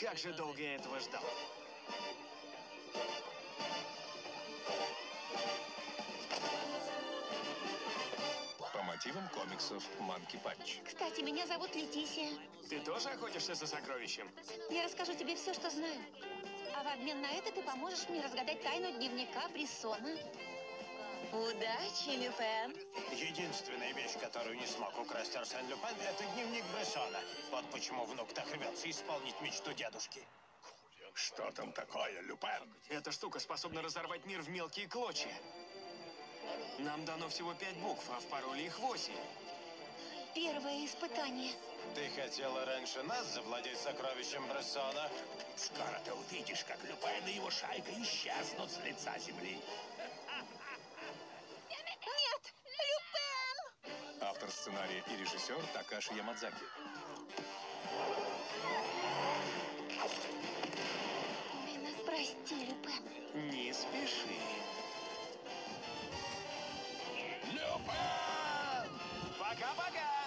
Как же долго я этого ждал. По мотивам комиксов Манки Панч. Кстати, меня зовут Летисия. Ты тоже охотишься за сокровищем? Я расскажу тебе все, что знаю. А в обмен на это ты поможешь мне разгадать тайну дневника Брессона. Удачи, Люпен. Единственная вещь, которую не смог украсть Арсен Люпен, это дневник Брессона. Вот почему внук так рвется исполнить мечту дедушки. Что там такое, Люпен? Эта штука способна разорвать мир в мелкие клочья. Нам дано всего пять букв, а в пароле их восемь. Первое испытание. Ты хотела раньше нас завладеть сокровищем Брессона? Скоро ты увидишь, как Люпен и его шайка исчезнут с лица земли. Нет! Люпен! Автор сценария и режиссер Такаши Ямадзаки. Прости, Люпен. Не спеши. Люпен! Пока-пока!